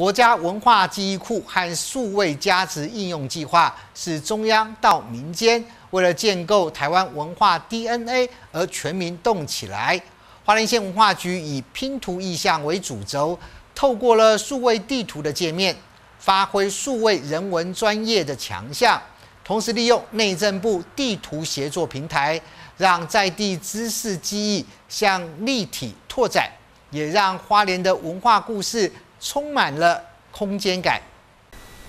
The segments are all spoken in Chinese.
国家文化记忆库和数位价值应用计划是中央到民间为了建构台湾文化 DNA 而全民动起来。花莲县文化局以拼图意象为主轴，透过了数位地图的界面，发挥数位人文专业的强项，同时利用内政部地图协作平台，让在地知识记忆向立体拓展，也让花莲的文化故事。充满了空间感。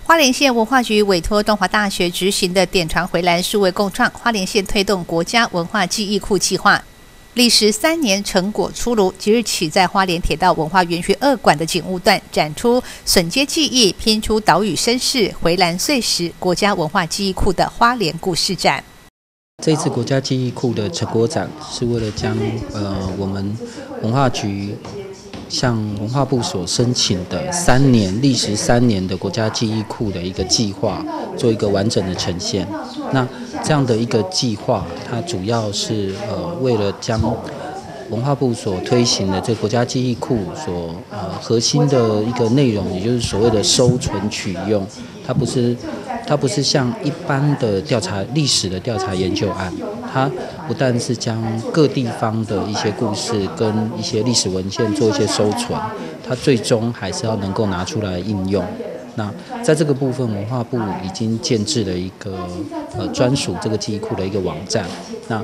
花莲县文化局委托东华大学执行的“点传回来数位共创”花莲县推动国家文化记忆库计划，历时三年，成果出炉。即日起，在花莲铁道文化园区二馆的景物段展出“笋接记忆，拼出岛屿身世，回蓝碎石”国家文化记忆库的花莲故事展。这次国家记忆库的成果展，是为了将呃我们文化局。向文化部所申请的三年历时三年的国家记忆库的一个计划，做一个完整的呈现。那这样的一个计划，它主要是呃为了将文化部所推行的这国家记忆库所呃核心的一个内容，也就是所谓的收存取用，它不是它不是像一般的调查历史的调查研究案。它不但是将各地方的一些故事跟一些历史文献做一些收存，它最终还是要能够拿出来应用。那在这个部分，文化部已经建制了一个呃专属这个记忆库的一个网站，那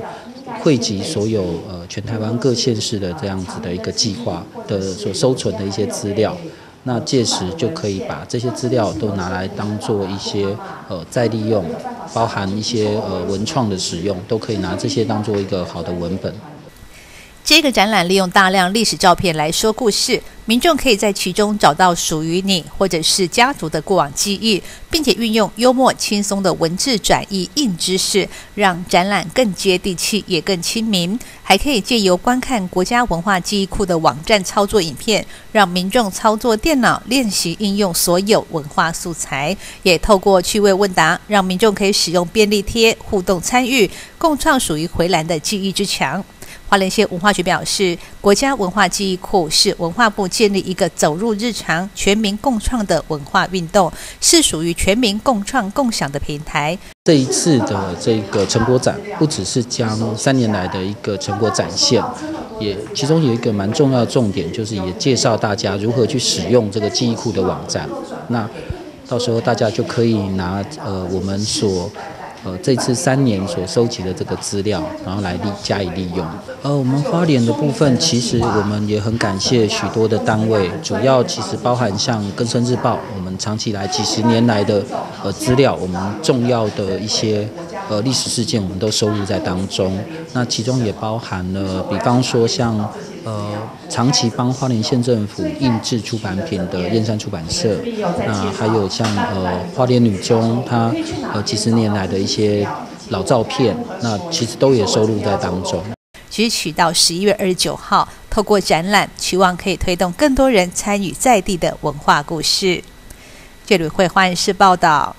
汇集所有呃全台湾各县市的这样子的一个计划的所收存的一些资料。那届时就可以把这些资料都拿来当做一些呃再利用，包含一些呃文创的使用，都可以拿这些当做一个好的文本。这个展览利用大量历史照片来说故事，民众可以在其中找到属于你或者是家族的过往记忆，并且运用幽默轻松的文字转译硬知识，让展览更接地气也更亲民。还可以借由观看国家文化记忆库的网站操作影片，让民众操作电脑练习应用所有文化素材。也透过趣味问答，让民众可以使用便利贴互动参与，共创属于回蓝的记忆之墙。花莲县文化局表示，国家文化记忆库是文化部建立一个走入日常、全民共创的文化运动，是属于全民共创共享的平台。这一次的这个成果展，不只是将三年来的一个成果展现，也其中有一个蛮重要的重点，就是也介绍大家如何去使用这个记忆库的网站。那到时候大家就可以拿呃我们所。呃，这次三年所收集的这个资料，然后来利加以利用。呃，我们花莲的部分，其实我们也很感谢许多的单位，主要其实包含像《根生日报》，我们长期来几十年来的呃资料，我们重要的一些呃历史事件，我们都收录在当中。那其中也包含了，比方说像。呃，长期帮花莲县政府印制出版品的燕山出版社，那还有像呃花莲女中，它呃几十年来的一些老照片，那其实都也收录在当中。举取到十一月二十九号，透过展览，期望可以推动更多人参与在地的文化故事。这里会花莲市报道。